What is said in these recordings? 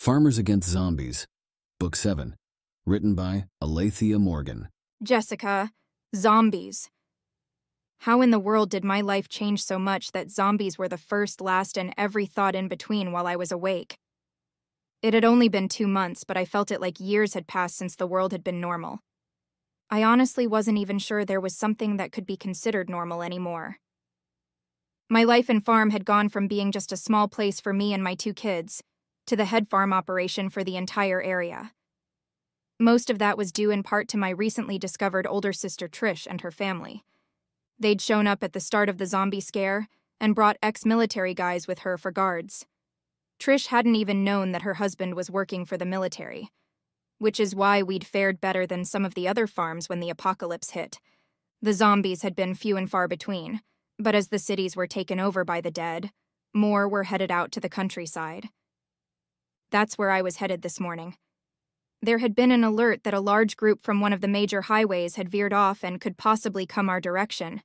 Farmers Against Zombies, Book 7, written by Alathia Morgan. Jessica, zombies. How in the world did my life change so much that zombies were the first, last, and every thought in between while I was awake? It had only been two months, but I felt it like years had passed since the world had been normal. I honestly wasn't even sure there was something that could be considered normal anymore. My life and farm had gone from being just a small place for me and my two kids to the head farm operation for the entire area. Most of that was due in part to my recently discovered older sister Trish and her family. They'd shown up at the start of the zombie scare and brought ex military guys with her for guards. Trish hadn't even known that her husband was working for the military, which is why we'd fared better than some of the other farms when the apocalypse hit. The zombies had been few and far between but as the cities were taken over by the dead, more were headed out to the countryside. That's where I was headed this morning. There had been an alert that a large group from one of the major highways had veered off and could possibly come our direction.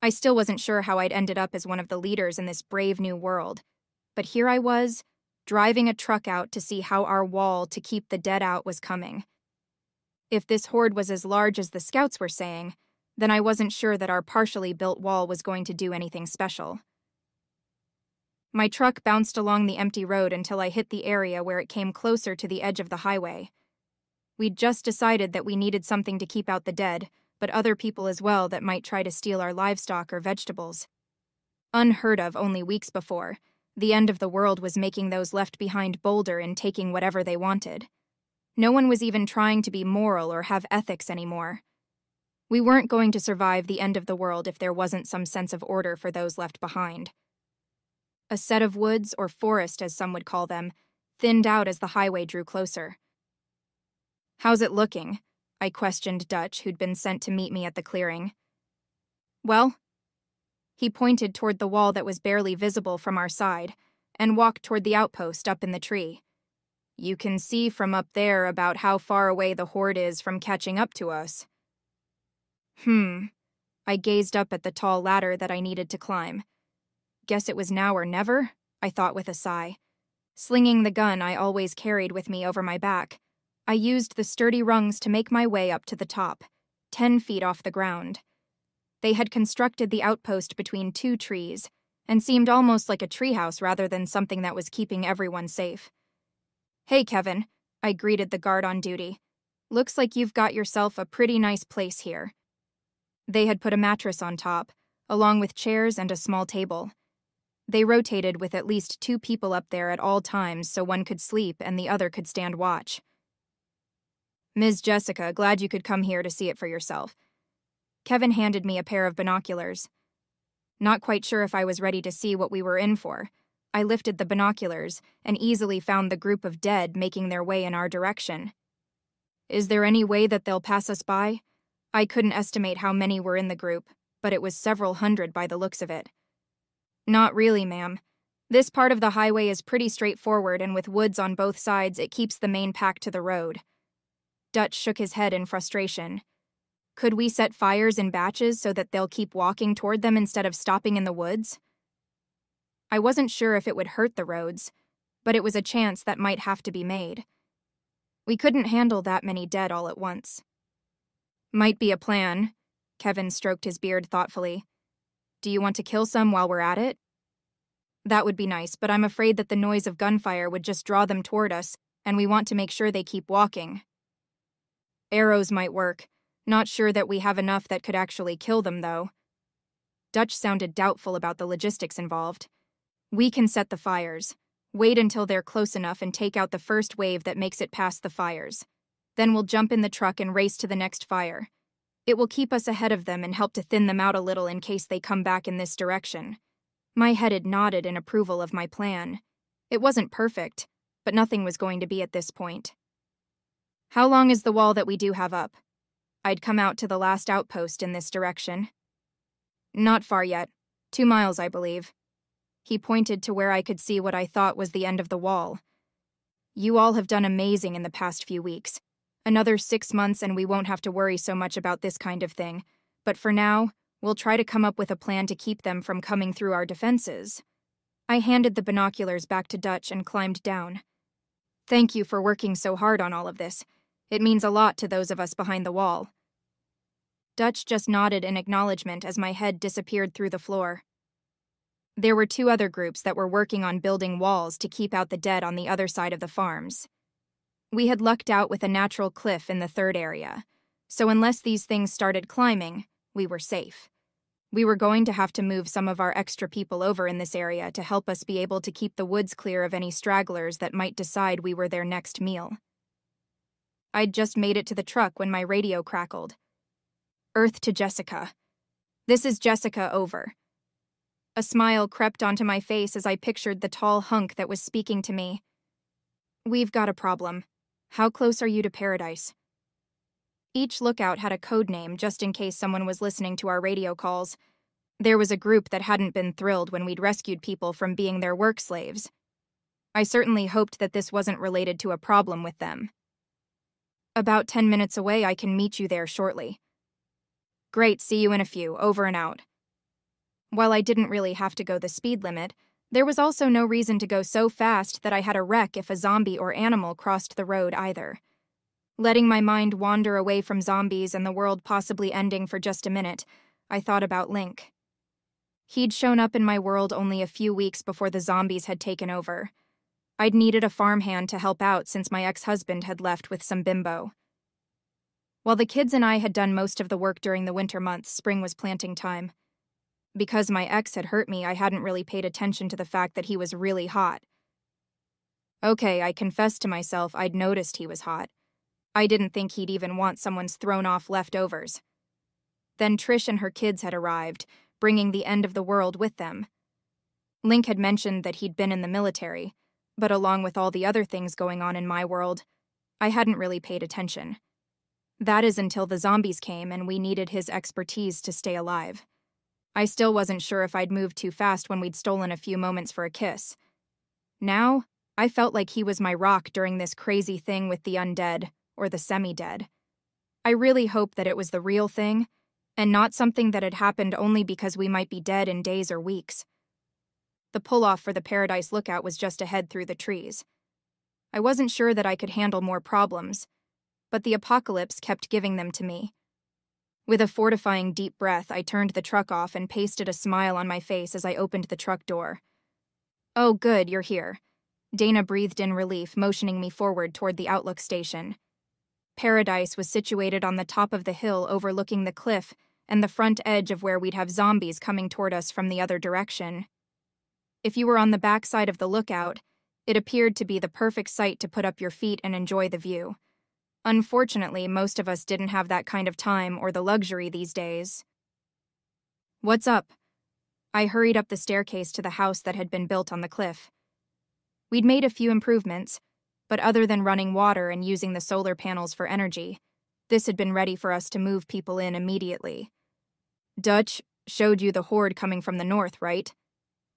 I still wasn't sure how I'd ended up as one of the leaders in this brave new world, but here I was, driving a truck out to see how our wall to keep the dead out was coming. If this horde was as large as the scouts were saying, then I wasn't sure that our partially built wall was going to do anything special. My truck bounced along the empty road until I hit the area where it came closer to the edge of the highway. We'd just decided that we needed something to keep out the dead, but other people as well that might try to steal our livestock or vegetables. Unheard of only weeks before, the end of the world was making those left behind bolder and taking whatever they wanted. No one was even trying to be moral or have ethics anymore. We weren't going to survive the end of the world if there wasn't some sense of order for those left behind. A set of woods, or forest as some would call them, thinned out as the highway drew closer. How's it looking? I questioned Dutch, who'd been sent to meet me at the clearing. Well, he pointed toward the wall that was barely visible from our side and walked toward the outpost up in the tree. You can see from up there about how far away the horde is from catching up to us. Hmm. I gazed up at the tall ladder that I needed to climb. Guess it was now or never, I thought with a sigh. Slinging the gun I always carried with me over my back, I used the sturdy rungs to make my way up to the top, ten feet off the ground. They had constructed the outpost between two trees, and seemed almost like a treehouse rather than something that was keeping everyone safe. Hey, Kevin, I greeted the guard on duty. Looks like you've got yourself a pretty nice place here. They had put a mattress on top, along with chairs and a small table. They rotated with at least two people up there at all times so one could sleep and the other could stand watch. Ms. Jessica, glad you could come here to see it for yourself. Kevin handed me a pair of binoculars. Not quite sure if I was ready to see what we were in for. I lifted the binoculars and easily found the group of dead making their way in our direction. Is there any way that they'll pass us by? I couldn't estimate how many were in the group, but it was several hundred by the looks of it. Not really, ma'am. This part of the highway is pretty straightforward, and with woods on both sides, it keeps the main pack to the road. Dutch shook his head in frustration. Could we set fires in batches so that they'll keep walking toward them instead of stopping in the woods? I wasn't sure if it would hurt the roads, but it was a chance that might have to be made. We couldn't handle that many dead all at once. Might be a plan. Kevin stroked his beard thoughtfully. Do you want to kill some while we're at it? That would be nice, but I'm afraid that the noise of gunfire would just draw them toward us, and we want to make sure they keep walking. Arrows might work. Not sure that we have enough that could actually kill them, though. Dutch sounded doubtful about the logistics involved. We can set the fires. Wait until they're close enough and take out the first wave that makes it past the fires. Then we'll jump in the truck and race to the next fire. It will keep us ahead of them and help to thin them out a little in case they come back in this direction. My head had nodded in approval of my plan. It wasn't perfect, but nothing was going to be at this point. How long is the wall that we do have up? I'd come out to the last outpost in this direction. Not far yet. Two miles, I believe. He pointed to where I could see what I thought was the end of the wall. You all have done amazing in the past few weeks. Another six months and we won't have to worry so much about this kind of thing. But for now, we'll try to come up with a plan to keep them from coming through our defenses. I handed the binoculars back to Dutch and climbed down. Thank you for working so hard on all of this. It means a lot to those of us behind the wall. Dutch just nodded in acknowledgement as my head disappeared through the floor. There were two other groups that were working on building walls to keep out the dead on the other side of the farms. We had lucked out with a natural cliff in the third area, so unless these things started climbing, we were safe. We were going to have to move some of our extra people over in this area to help us be able to keep the woods clear of any stragglers that might decide we were their next meal. I'd just made it to the truck when my radio crackled. Earth to Jessica. This is Jessica over. A smile crept onto my face as I pictured the tall hunk that was speaking to me. We've got a problem. How close are you to paradise? Each lookout had a code name just in case someone was listening to our radio calls. There was a group that hadn't been thrilled when we'd rescued people from being their work slaves. I certainly hoped that this wasn't related to a problem with them. About 10 minutes away, I can meet you there shortly. Great, see you in a few, over and out. While I didn't really have to go the speed limit, there was also no reason to go so fast that I had a wreck if a zombie or animal crossed the road either. Letting my mind wander away from zombies and the world possibly ending for just a minute, I thought about Link. He'd shown up in my world only a few weeks before the zombies had taken over. I'd needed a farmhand to help out since my ex husband had left with some bimbo. While the kids and I had done most of the work during the winter months, spring was planting time. Because my ex had hurt me, I hadn't really paid attention to the fact that he was really hot. Okay, I confessed to myself I'd noticed he was hot. I didn't think he'd even want someone's thrown off leftovers. Then Trish and her kids had arrived, bringing the end of the world with them. Link had mentioned that he'd been in the military, but along with all the other things going on in my world, I hadn't really paid attention. That is until the zombies came and we needed his expertise to stay alive. I still wasn't sure if I'd moved too fast when we'd stolen a few moments for a kiss. Now, I felt like he was my rock during this crazy thing with the undead, or the semi dead. I really hoped that it was the real thing, and not something that had happened only because we might be dead in days or weeks. The pull off for the Paradise Lookout was just ahead through the trees. I wasn't sure that I could handle more problems, but the apocalypse kept giving them to me. With a fortifying deep breath, I turned the truck off and pasted a smile on my face as I opened the truck door. Oh, good, you're here. Dana breathed in relief, motioning me forward toward the Outlook station. Paradise was situated on the top of the hill overlooking the cliff and the front edge of where we'd have zombies coming toward us from the other direction. If you were on the back side of the lookout, it appeared to be the perfect site to put up your feet and enjoy the view. Unfortunately, most of us didn't have that kind of time or the luxury these days. What's up? I hurried up the staircase to the house that had been built on the cliff. We'd made a few improvements, but other than running water and using the solar panels for energy, this had been ready for us to move people in immediately. Dutch showed you the horde coming from the north, right?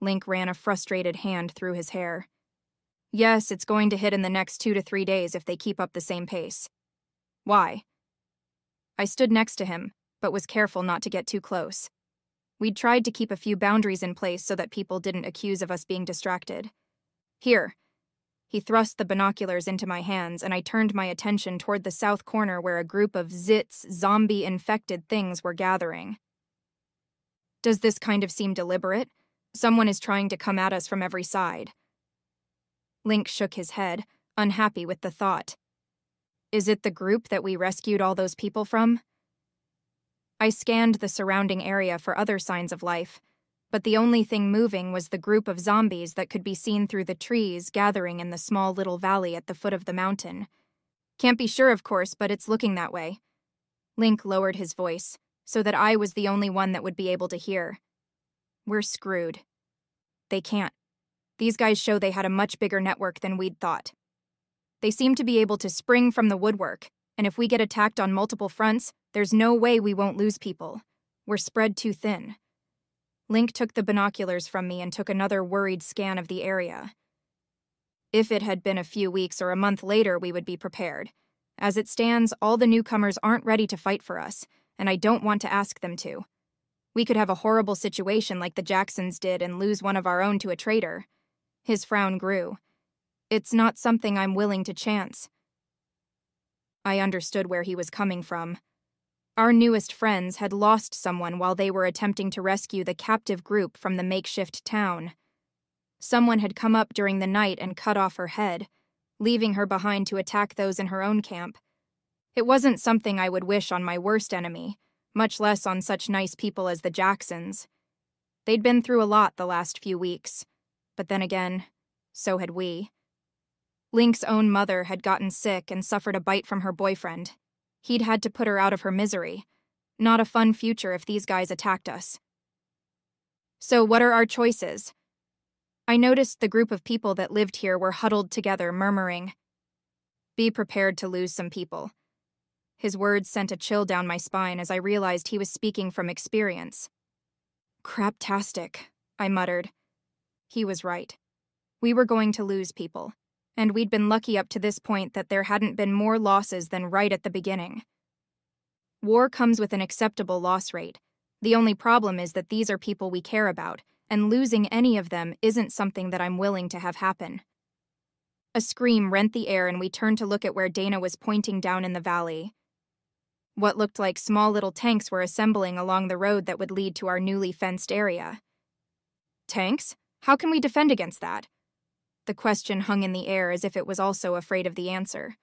Link ran a frustrated hand through his hair. Yes, it's going to hit in the next two to three days if they keep up the same pace. Why? I stood next to him, but was careful not to get too close. We'd tried to keep a few boundaries in place so that people didn't accuse of us being distracted. Here, he thrust the binoculars into my hands, and I turned my attention toward the south corner where a group of Zits zombie infected things were gathering. Does this kind of seem deliberate? Someone is trying to come at us from every side. Link shook his head, unhappy with the thought. Is it the group that we rescued all those people from? I scanned the surrounding area for other signs of life, but the only thing moving was the group of zombies that could be seen through the trees gathering in the small little valley at the foot of the mountain. Can't be sure, of course, but it's looking that way. Link lowered his voice, so that I was the only one that would be able to hear. We're screwed. They can't. These guys show they had a much bigger network than we'd thought. They seem to be able to spring from the woodwork, and if we get attacked on multiple fronts, there's no way we won't lose people. We're spread too thin. Link took the binoculars from me and took another worried scan of the area. If it had been a few weeks or a month later, we would be prepared. As it stands, all the newcomers aren't ready to fight for us, and I don't want to ask them to. We could have a horrible situation like the Jacksons did and lose one of our own to a traitor. His frown grew. It's not something I'm willing to chance. I understood where he was coming from. Our newest friends had lost someone while they were attempting to rescue the captive group from the makeshift town. Someone had come up during the night and cut off her head, leaving her behind to attack those in her own camp. It wasn't something I would wish on my worst enemy, much less on such nice people as the Jacksons. They'd been through a lot the last few weeks, but then again, so had we. Link's own mother had gotten sick and suffered a bite from her boyfriend. He'd had to put her out of her misery. Not a fun future if these guys attacked us. So, what are our choices? I noticed the group of people that lived here were huddled together, murmuring, Be prepared to lose some people. His words sent a chill down my spine as I realized he was speaking from experience. Craptastic, I muttered. He was right. We were going to lose people, and we'd been lucky up to this point that there hadn't been more losses than right at the beginning. War comes with an acceptable loss rate. The only problem is that these are people we care about, and losing any of them isn't something that I'm willing to have happen. A scream rent the air, and we turned to look at where Dana was pointing down in the valley. What looked like small little tanks were assembling along the road that would lead to our newly fenced area. Tanks? How can we defend against that? The question hung in the air as if it was also afraid of the answer.